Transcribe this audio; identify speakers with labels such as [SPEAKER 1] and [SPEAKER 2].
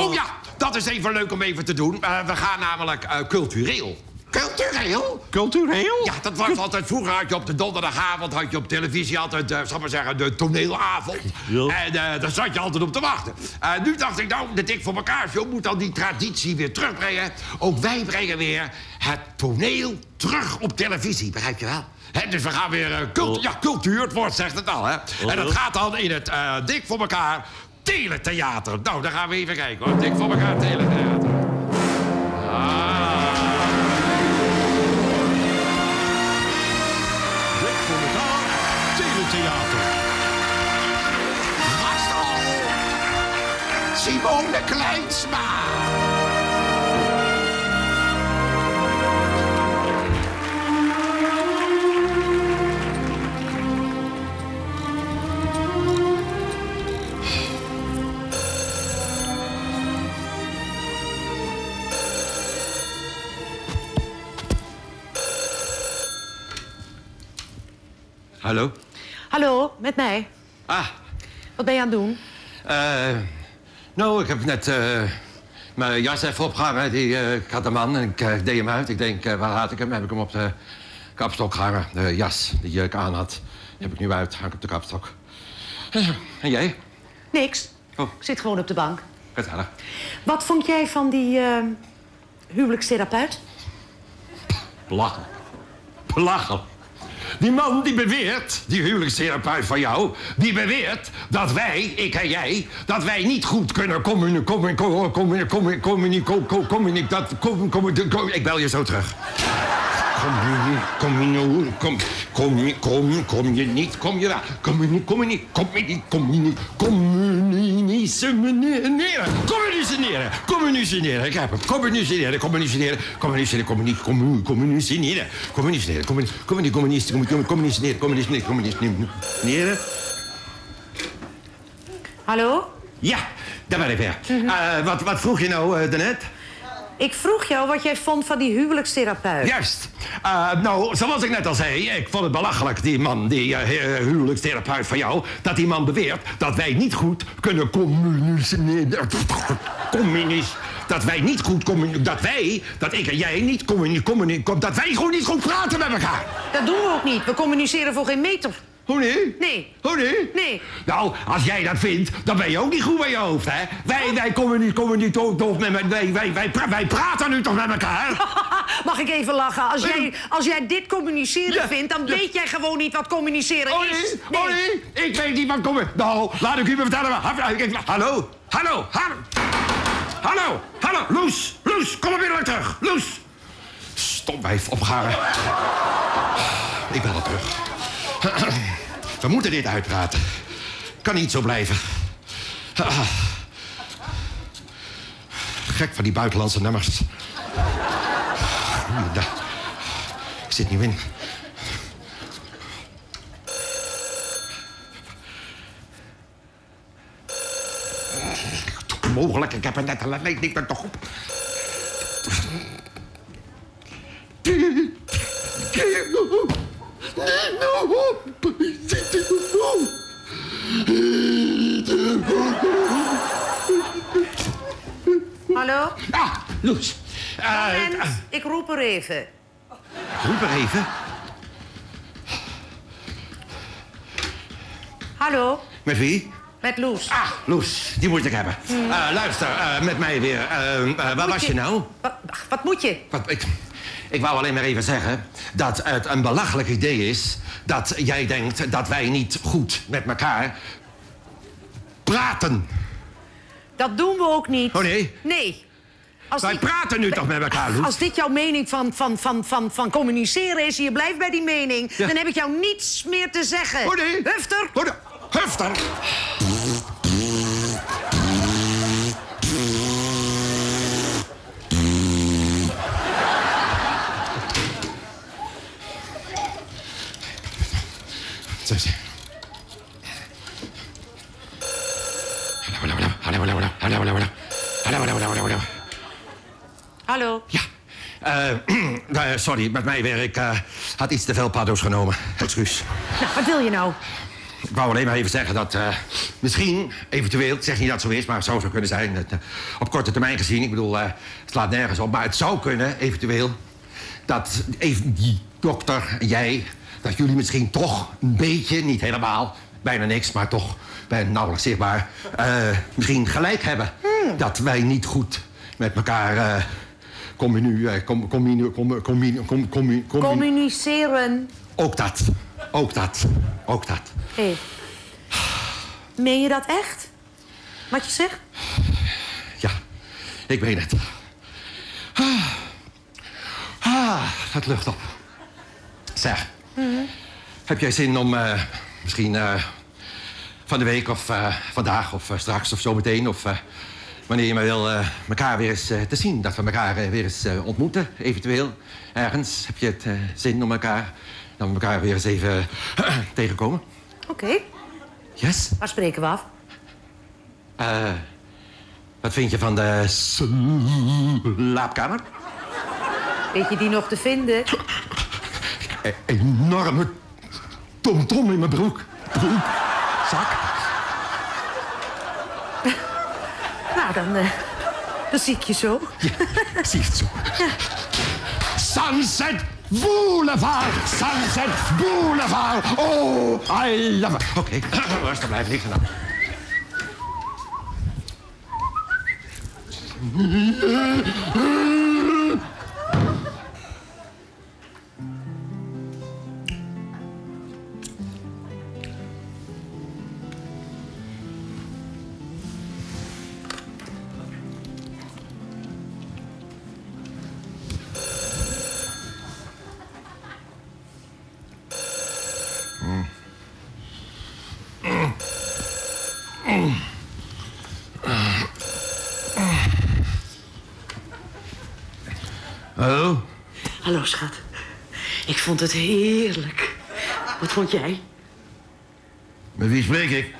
[SPEAKER 1] Oh ja, dat is even leuk om even te doen. Uh, we gaan namelijk uh, cultureel. Cultureel?
[SPEAKER 2] Cultureel?
[SPEAKER 1] Ja, dat was altijd... Vroeger had je op de donderdagavond had je op televisie altijd, uh, zal maar zeggen, de toneelavond. Ja. En uh, daar zat je altijd op te wachten. Uh, nu dacht ik, nou, de Dik voor elkaar show moet dan die traditie weer terugbrengen. Ook wij brengen weer het toneel terug op televisie, begrijp je wel? He, dus we gaan weer cult ja, cultuur, het woord zegt het al, hè? En dat gaat dan in het Dik voor elkaar teletheater. Nou, daar gaan we even kijken, hoor. Dik voor elkaar teletheater. Simone Kleinsma. Hallo?
[SPEAKER 3] Hallo, met mij.
[SPEAKER 1] Ah.
[SPEAKER 3] Wat ben je aan het doen?
[SPEAKER 1] Uh, nou, ik heb net uh, mijn jas even opgehangen. Die, uh, ik had een man en ik deed hem uit. Ik denk, waar had ik hem? Heb ik hem op de kapstok gehangen. De jas die ik aan had, die heb ik nu uit. Hang op de kapstok. en jij?
[SPEAKER 3] Niks.
[SPEAKER 1] Oh.
[SPEAKER 3] Ik zit gewoon op de bank.
[SPEAKER 1] Gezellig.
[SPEAKER 3] Wat vond jij van die huwelijkstherapeut?
[SPEAKER 1] Belachelijk. Belachelijk. Die man die beweert, die huwelijkstherapeut van jou... die beweert dat wij, ik en jij... dat wij niet goed kunnen communiceren... Ik bel je zo terug. Kom je niet, kom je niet, kom, kom je, kom, kom je niet, kom je daar. Kom je niet, kom je niet, kom je niet, kom je niet, kom je niet, seneren. Kom je niet seneren, kom je niet seneren. Ik heb niet, kom je niet seneren, kom je niet seneren. Kom je niet seneren, kom je niet, kom je, kom je niet seneren. Kom je niet seneren, kom je niet, kom je niet, kom je niet, kom je niet seneren, kom je niet seneren, kom je niet kom
[SPEAKER 3] Hallo?
[SPEAKER 1] Ja, kom ben ik kom wat, niet, vroeg je nou?
[SPEAKER 3] Ik vroeg jou wat jij vond van die huwelijkstherapeut.
[SPEAKER 1] Juist. Uh, nou, zoals ik net al zei, ik vond het belachelijk, die man, die uh, huwelijkstherapeut van jou... dat die man beweert dat wij niet goed kunnen communiceren. Communis. Dat wij niet goed communiceren. Dat wij, dat ik en jij niet communiceren. Dat wij gewoon niet goed praten met elkaar.
[SPEAKER 3] Dat doen we ook niet. We communiceren voor geen meter.
[SPEAKER 1] Hoe nee?
[SPEAKER 3] Nee.
[SPEAKER 1] Hoe nee?
[SPEAKER 3] Nee.
[SPEAKER 1] Nou, als jij dat vindt, dan ben je ook niet goed bij je hoofd, hè? Wij, wij komen niet, komen niet toch, toch met, wij, wij, wij, wij praten nu toch met elkaar?
[SPEAKER 3] Mag ik even lachen? Als jij, als jij dit communiceren
[SPEAKER 1] Ja,
[SPEAKER 3] vindt, dan
[SPEAKER 1] ja.
[SPEAKER 3] weet jij gewoon niet wat communiceren
[SPEAKER 1] Oh
[SPEAKER 3] is.
[SPEAKER 1] nee? Oh nee? Ik weet niet wat komen. Nou, laat ik u me vertellen. Hallo? Hallo? Hallo? Hallo? Hallo? Loes? Loes, kom onmiddellijk terug. Loes! Stom wijf, opgehangen. Ik bel het terug. We moeten dit uitpraten. Kan niet zo blijven. Gek van die buitenlandse nummers. Ik zit niet in. Mogelijk, ik heb het net al ik ben toch op.
[SPEAKER 3] Hallo?
[SPEAKER 1] Ah, Loes. Uh,
[SPEAKER 3] ik roep er even.
[SPEAKER 1] roep er even.
[SPEAKER 3] Hallo?
[SPEAKER 1] Met wie?
[SPEAKER 3] Met Loes.
[SPEAKER 1] Ah, Loes, die moet ik hebben. Eh, luister, met mij weer. Waar
[SPEAKER 3] Moet
[SPEAKER 1] was je nou?
[SPEAKER 3] Wat, wat moet je?
[SPEAKER 1] Wat, ik, ik wou alleen maar even zeggen dat het een belachelijk idee is... dat jij denkt dat wij niet goed met elkaar praten.
[SPEAKER 3] Dat doen we ook niet.
[SPEAKER 1] Oh nee?
[SPEAKER 3] Nee. Als
[SPEAKER 1] Wij praten nu toch met elkaar, Loes?
[SPEAKER 3] Als dit jouw mening van, van, van, van, van communiceren is en je blijft bij die mening...
[SPEAKER 1] Ja.
[SPEAKER 3] dan heb ik jou niets meer te zeggen.
[SPEAKER 1] Oh nee?
[SPEAKER 3] Hufter!
[SPEAKER 1] Oh, de, Hufter! Hallo, hallo, hallo, hallo, hallo, hallo, hallo, hallo. Hallo, hallo, hallo, hallo, hallo.
[SPEAKER 3] Hallo?
[SPEAKER 1] Ja. Eh, eh, sorry, met mij weer. Ik eh, had iets te veel paddo's genomen. Excuus.
[SPEAKER 3] Nou, wat wil je nou?
[SPEAKER 1] Ik wou alleen maar even zeggen dat misschien, eventueel, ik zeg niet dat het zo is, maar het zou zo kunnen zijn. Dat, op korte termijn gezien, ik bedoel, het slaat nergens op, maar het zou kunnen, eventueel, dat even die dokter en jij, dat jullie misschien toch een beetje, niet helemaal, bijna niks, maar toch bijna nauwelijks zichtbaar, misschien gelijk hebben.
[SPEAKER 3] Hmm.
[SPEAKER 1] Dat wij niet goed met elkaar com, com, com,
[SPEAKER 3] Communiceren.
[SPEAKER 1] ook dat. Ook dat. Ook dat.
[SPEAKER 3] Hé. Meen je dat echt? Wat je zegt?
[SPEAKER 1] Ja, ik weet het. Ah, ah dat lucht op. Zeg, heb jij zin om eh, misschien eh, van de week of eh, vandaag of straks of zometeen... of wanneer je maar wil, elkaar weer eens te zien... dat we elkaar weer eens ontmoeten, eventueel. Ergens heb je het zin om elkaar... we elkaar weer eens even tegenkomen.
[SPEAKER 3] Oké.
[SPEAKER 1] Yes?
[SPEAKER 3] Waar spreken we af?
[SPEAKER 1] Eh, wat vind je van de slaapkamer?
[SPEAKER 3] Weet je die nog te vinden?
[SPEAKER 1] E- enorme tomtom in mijn broek. Broek. Zak.
[SPEAKER 3] Nou, dan, eh, dan zie ik je zo.
[SPEAKER 1] Zie je het zo? Sunset Boulevard. Sunset Boulevard. Oh, I love it. Oké, rustig blijven liggen dan.
[SPEAKER 3] Schat. Ik vond het heerlijk. Wat vond jij?
[SPEAKER 1] Met wie spreek ik?